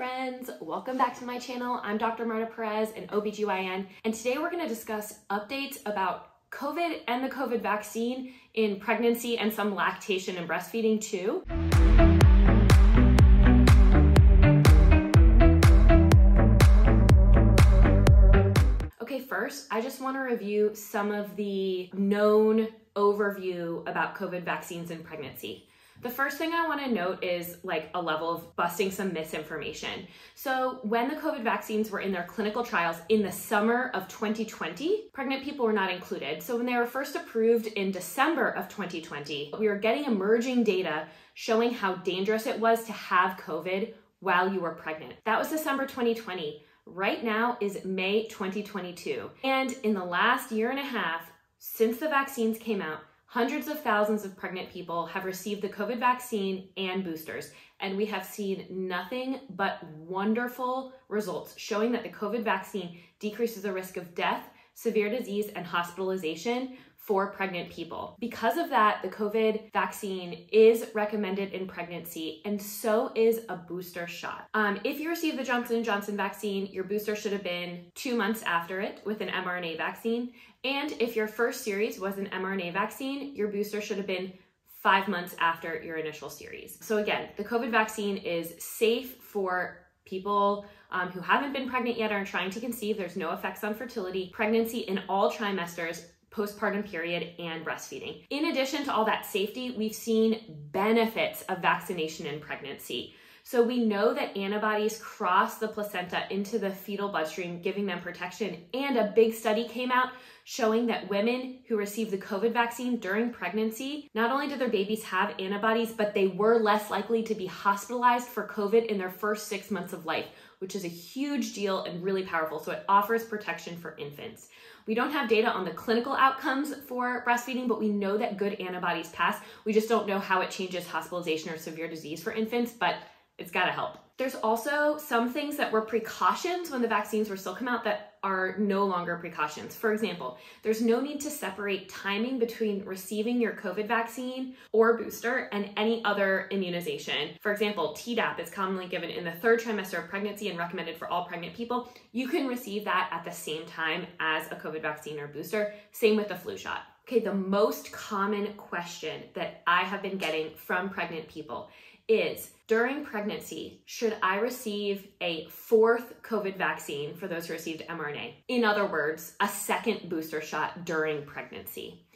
friends, welcome back to my channel. I'm Dr. Marta Perez, an OBGYN, and today we're gonna discuss updates about COVID and the COVID vaccine in pregnancy and some lactation and breastfeeding too. Okay, first, I just wanna review some of the known overview about COVID vaccines in pregnancy. The first thing I want to note is like a level of busting some misinformation. So, when the COVID vaccines were in their clinical trials in the summer of 2020, pregnant people were not included. So, when they were first approved in December of 2020, we were getting emerging data showing how dangerous it was to have COVID while you were pregnant. That was December 2020. Right now is May 2022. And in the last year and a half, since the vaccines came out, Hundreds of thousands of pregnant people have received the COVID vaccine and boosters, and we have seen nothing but wonderful results showing that the COVID vaccine decreases the risk of death, severe disease, and hospitalization for pregnant people. Because of that, the COVID vaccine is recommended in pregnancy and so is a booster shot. Um, if you receive the Johnson & Johnson vaccine, your booster should have been two months after it with an mRNA vaccine. And if your first series was an mRNA vaccine, your booster should have been five months after your initial series. So again, the COVID vaccine is safe for people um, who haven't been pregnant yet or are trying to conceive. There's no effects on fertility, pregnancy in all trimesters, postpartum period, and breastfeeding. In addition to all that safety, we've seen benefits of vaccination in pregnancy. So we know that antibodies cross the placenta into the fetal bloodstream, giving them protection. And a big study came out showing that women who received the COVID vaccine during pregnancy, not only did their babies have antibodies, but they were less likely to be hospitalized for COVID in their first six months of life, which is a huge deal and really powerful. So it offers protection for infants. We don't have data on the clinical outcomes for breastfeeding, but we know that good antibodies pass. We just don't know how it changes hospitalization or severe disease for infants, but it's gotta help. There's also some things that were precautions when the vaccines were still come out that are no longer precautions. For example, there's no need to separate timing between receiving your COVID vaccine or booster and any other immunization. For example, Tdap is commonly given in the third trimester of pregnancy and recommended for all pregnant people. You can receive that at the same time as a COVID vaccine or booster. Same with the flu shot. Okay, the most common question that I have been getting from pregnant people is during pregnancy, should I receive a fourth COVID vaccine for those who received mRNA? In other words, a second booster shot during pregnancy.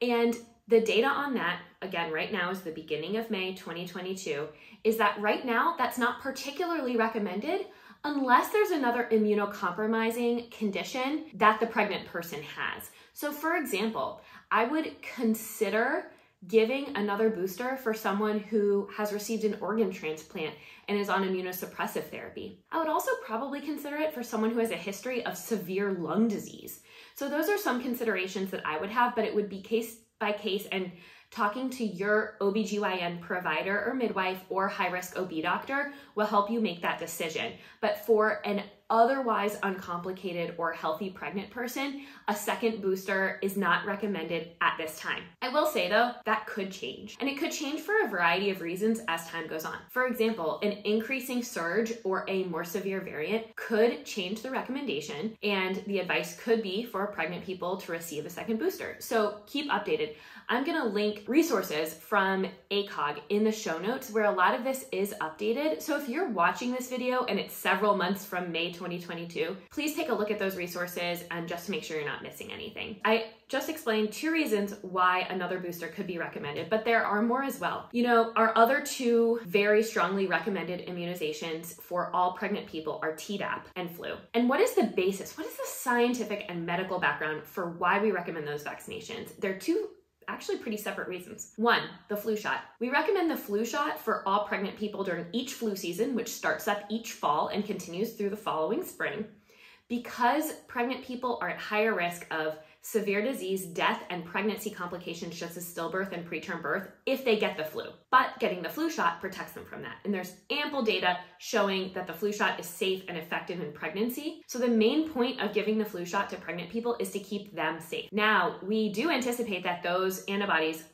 And the data on that, again, right now is the beginning of May 2022, is that right now that's not particularly recommended unless there's another immunocompromising condition that the pregnant person has. So, for example, I would consider giving another booster for someone who has received an organ transplant and is on immunosuppressive therapy. I would also probably consider it for someone who has a history of severe lung disease. So those are some considerations that I would have, but it would be case by case and talking to your OBGYN provider or midwife or high risk OB doctor will help you make that decision. But for an otherwise uncomplicated or healthy pregnant person, a second booster is not recommended at this time. I will say though, that could change. And it could change for a variety of reasons as time goes on. For example, an increasing surge or a more severe variant could change the recommendation, and the advice could be for pregnant people to receive a second booster. So keep updated. I'm gonna link resources from ACOG in the show notes where a lot of this is updated. So if you're watching this video and it's several months from May 2022, please take a look at those resources and just to make sure you're not missing anything. I just explained two reasons why another booster could be recommended, but there are more as well. You know, our other two very strongly recommended immunizations for all pregnant people are Tdap and flu. And what is the basis? What is the scientific and medical background for why we recommend those vaccinations? They're two actually pretty separate reasons. One, the flu shot. We recommend the flu shot for all pregnant people during each flu season, which starts up each fall and continues through the following spring, because pregnant people are at higher risk of severe disease, death, and pregnancy complications such as stillbirth and preterm birth if they get the flu. But getting the flu shot protects them from that. And there's ample data showing that the flu shot is safe and effective in pregnancy. So the main point of giving the flu shot to pregnant people is to keep them safe. Now, we do anticipate that those antibodies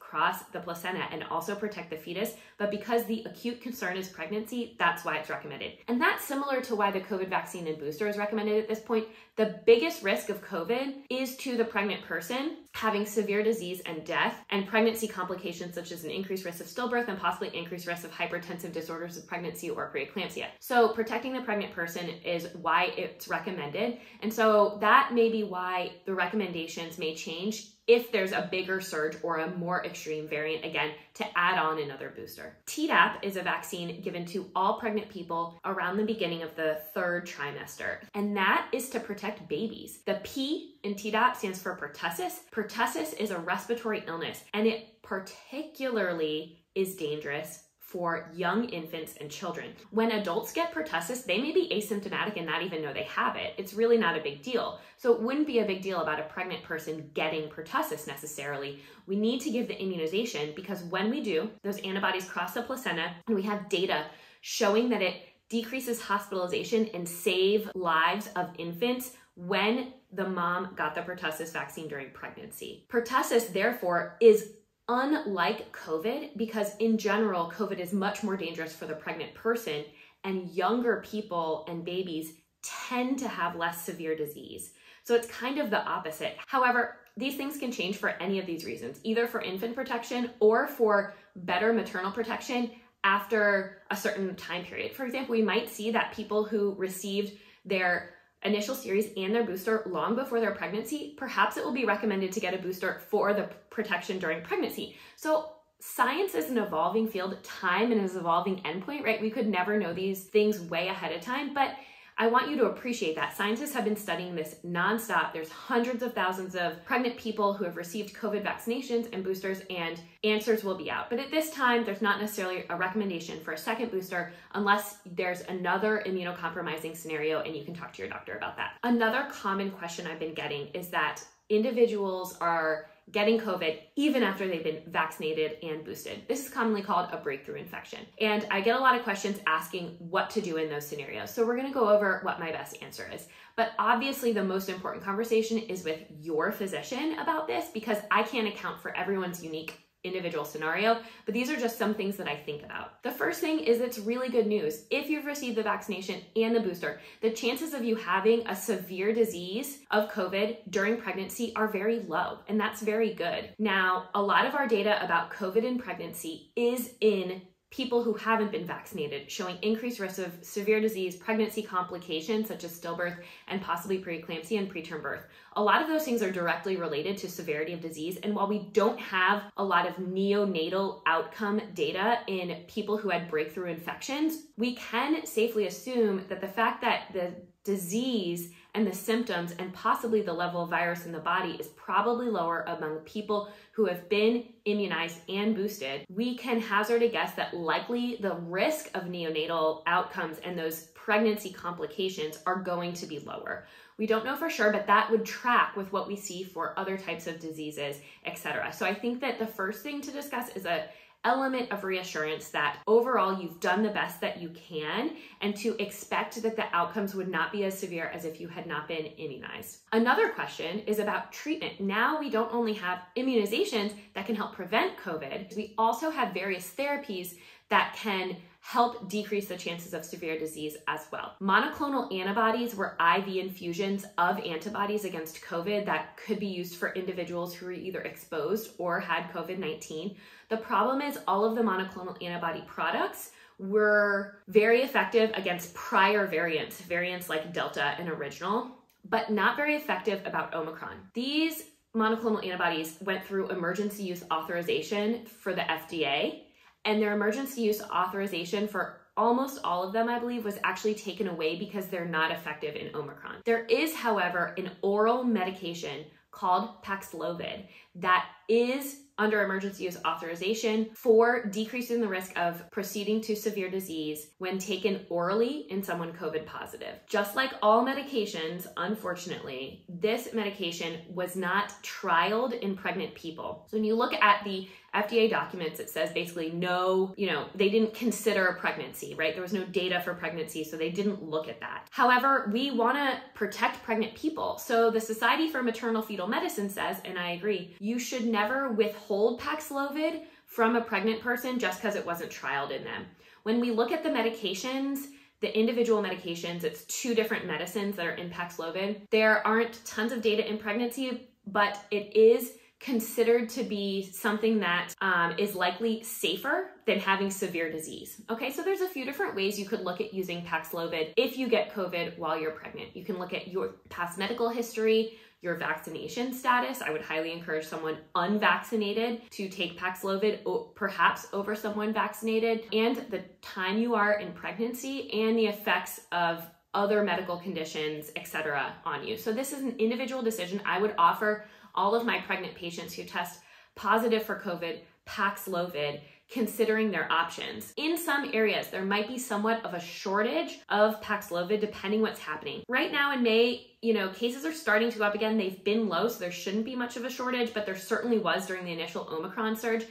the placenta and also protect the fetus, but because the acute concern is pregnancy, that's why it's recommended. And that's similar to why the COVID vaccine and booster is recommended at this point. The biggest risk of COVID is to the pregnant person having severe disease and death, and pregnancy complications such as an increased risk of stillbirth and possibly increased risk of hypertensive disorders of pregnancy or preeclampsia. So, protecting the pregnant person is why it's recommended. And so, that may be why the recommendations may change if there's a bigger surge or a more extreme variant, again, to add on another booster. Tdap is a vaccine given to all pregnant people around the beginning of the third trimester, and that is to protect babies. The P in Tdap stands for pertussis. Pertussis is a respiratory illness, and it particularly is dangerous for young infants and children. When adults get pertussis, they may be asymptomatic and not even know they have it. It's really not a big deal. So it wouldn't be a big deal about a pregnant person getting pertussis necessarily. We need to give the immunization because when we do, those antibodies cross the placenta and we have data showing that it decreases hospitalization and save lives of infants when the mom got the pertussis vaccine during pregnancy. Pertussis, therefore, is unlike COVID, because in general, COVID is much more dangerous for the pregnant person, and younger people and babies tend to have less severe disease. So it's kind of the opposite. However, these things can change for any of these reasons, either for infant protection or for better maternal protection after a certain time period. For example, we might see that people who received their initial series and their booster long before their pregnancy, perhaps it will be recommended to get a booster for the protection during pregnancy. So science is an evolving field, time and is evolving endpoint, right? We could never know these things way ahead of time, but I want you to appreciate that. Scientists have been studying this nonstop. There's hundreds of thousands of pregnant people who have received COVID vaccinations and boosters, and answers will be out. But at this time, there's not necessarily a recommendation for a second booster unless there's another immunocompromising scenario and you can talk to your doctor about that. Another common question I've been getting is that individuals are getting COVID even after they've been vaccinated and boosted. This is commonly called a breakthrough infection. And I get a lot of questions asking what to do in those scenarios. So we're gonna go over what my best answer is. But obviously, the most important conversation is with your physician about this because I can't account for everyone's unique individual scenario, but these are just some things that I think about. The first thing is it's really good news. If you've received the vaccination and the booster, the chances of you having a severe disease of COVID during pregnancy are very low, and that's very good. Now, a lot of our data about COVID in pregnancy is in people who haven't been vaccinated showing increased risk of severe disease, pregnancy complications such as stillbirth, and possibly preeclampsia and preterm birth. A lot of those things are directly related to severity of disease. And while we don't have a lot of neonatal outcome data in people who had breakthrough infections, we can safely assume that the fact that the disease and the symptoms and possibly the level of virus in the body is probably lower among people who have been immunized and boosted, we can hazard a guess that likely the risk of neonatal outcomes and those pregnancy complications are going to be lower. We don't know for sure, but that would track with what we see for other types of diseases, etc. So I think that the first thing to discuss is a element of reassurance that overall you've done the best that you can and to expect that the outcomes would not be as severe as if you had not been immunized. Another question is about treatment. Now we don't only have immunizations that can help prevent COVID, we also have various therapies that can help decrease the chances of severe disease as well. Monoclonal antibodies were IV infusions of antibodies against COVID that could be used for individuals who were either exposed or had COVID 19. The problem is, all of the monoclonal antibody products were very effective against prior variants, variants like Delta and original, but not very effective about Omicron. These monoclonal antibodies went through emergency use authorization for the FDA and their emergency use authorization for almost all of them, I believe, was actually taken away because they're not effective in Omicron. There is, however, an oral medication called Paxlovid that is under emergency use authorization for decreasing the risk of proceeding to severe disease when taken orally in someone COVID positive. Just like all medications, unfortunately, this medication was not trialed in pregnant people. So when you look at the FDA documents, it says basically no, you know, they didn't consider a pregnancy, right? There was no data for pregnancy, so they didn't look at that. However, we want to protect pregnant people. So the Society for Maternal Fetal Medicine says, and I agree, you should never withhold Paxlovid from a pregnant person just because it wasn't trialed in them. When we look at the medications, the individual medications, it's two different medicines that are in Paxlovid. There aren't tons of data in pregnancy, but it is considered to be something that um, is likely safer than having severe disease. Okay, so there's a few different ways you could look at using Paxlovid if you get COVID while you're pregnant. You can look at your past medical history, your vaccination status. I would highly encourage someone unvaccinated to take Paxlovid, perhaps over someone vaccinated, and the time you are in pregnancy and the effects of other medical conditions, etc., on you. So this is an individual decision. I would offer all of my pregnant patients who test positive for COVID Paxlovid considering their options. In some areas, there might be somewhat of a shortage of Paxlovid depending what's happening. Right now in May, you know, cases are starting to go up again. They've been low, so there shouldn't be much of a shortage, but there certainly was during the initial Omicron surge.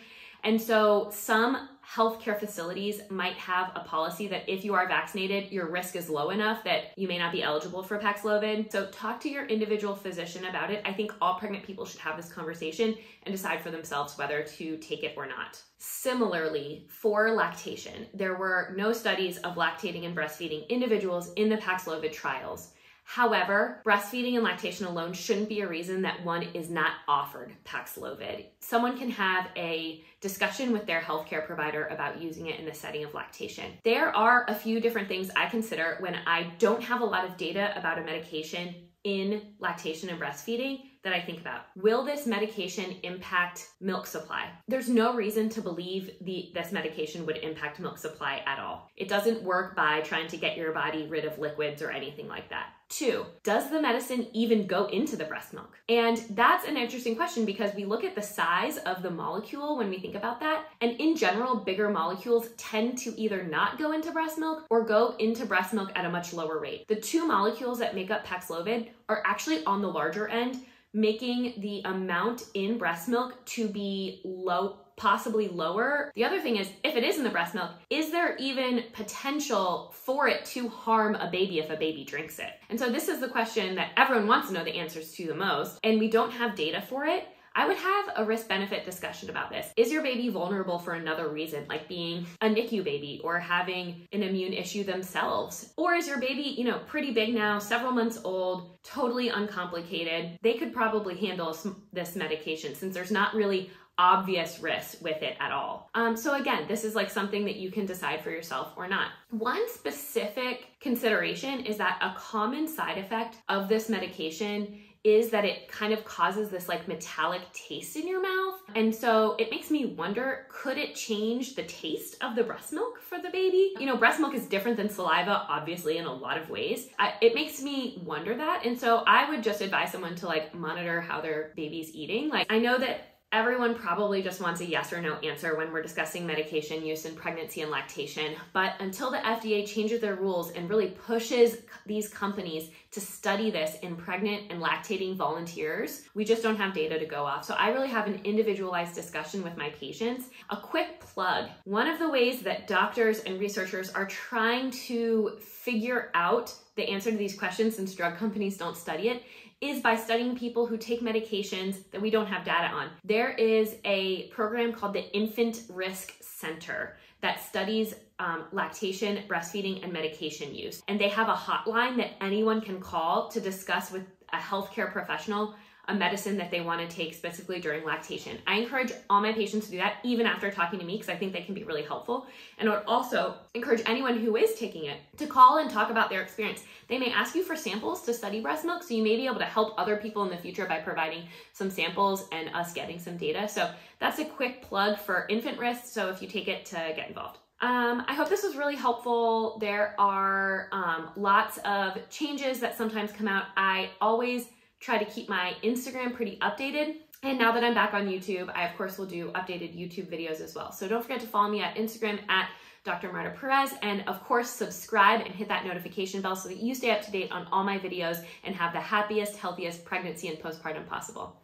And so some healthcare facilities might have a policy that if you are vaccinated, your risk is low enough that you may not be eligible for Paxlovid. So talk to your individual physician about it. I think all pregnant people should have this conversation and decide for themselves whether to take it or not. Similarly, for lactation, there were no studies of lactating and breastfeeding individuals in the Paxlovid trials. However, breastfeeding and lactation alone shouldn't be a reason that one is not offered Paxlovid. Someone can have a discussion with their healthcare provider about using it in the setting of lactation. There are a few different things I consider when I don't have a lot of data about a medication in lactation and breastfeeding that I think about. Will this medication impact milk supply? There's no reason to believe the this medication would impact milk supply at all. It doesn't work by trying to get your body rid of liquids or anything like that. Two, does the medicine even go into the breast milk? And that's an interesting question because we look at the size of the molecule when we think about that. And in general, bigger molecules tend to either not go into breast milk or go into breast milk at a much lower rate. The two molecules that make up Paxlovid are actually on the larger end, making the amount in breast milk to be low possibly lower. The other thing is, if it is in the breast milk, is there even potential for it to harm a baby if a baby drinks it? And so this is the question that everyone wants to know the answers to the most, and we don't have data for it. I would have a risk benefit discussion about this. Is your baby vulnerable for another reason, like being a NICU baby or having an immune issue themselves? Or is your baby, you know, pretty big now, several months old, totally uncomplicated? They could probably handle this medication since there's not really obvious risk with it at all. Um, so again, this is like something that you can decide for yourself or not. One specific consideration is that a common side effect of this medication is that it kind of causes this like metallic taste in your mouth. And so it makes me wonder could it change the taste of the breast milk for the baby? You know, breast milk is different than saliva, obviously, in a lot of ways. I, it makes me wonder that. And so I would just advise someone to like monitor how their baby's eating. Like, I know that Everyone probably just wants a yes or no answer when we're discussing medication use in pregnancy and lactation, but until the FDA changes their rules and really pushes these companies to study this in pregnant and lactating volunteers, we just don't have data to go off. So I really have an individualized discussion with my patients. A quick plug one of the ways that doctors and researchers are trying to figure out the answer to these questions since drug companies don't study it is by studying people who take medications that we don't have data on. There is a program called the Infant Risk Center that studies um, lactation, breastfeeding, and medication use. And they have a hotline that anyone can call to discuss with a healthcare professional a medicine that they want to take specifically during lactation. I encourage all my patients to do that even after talking to me because I think they can be really helpful. And I would also encourage anyone who is taking it to call and talk about their experience. They may ask you for samples to study breast milk, so you may be able to help other people in the future by providing some samples and us getting some data. So that's a quick plug for infant risk. So if you take it to get involved. Um, I hope this was really helpful. There are um, lots of changes that sometimes come out. I always try to keep my Instagram pretty updated. And now that I'm back on YouTube, I of course will do updated YouTube videos as well. So don't forget to follow me at Instagram at Dr. Marta Perez, and of course, subscribe and hit that notification bell so that you stay up to date on all my videos and have the happiest, healthiest pregnancy and postpartum possible.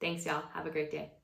Thanks, y'all. Have a great day.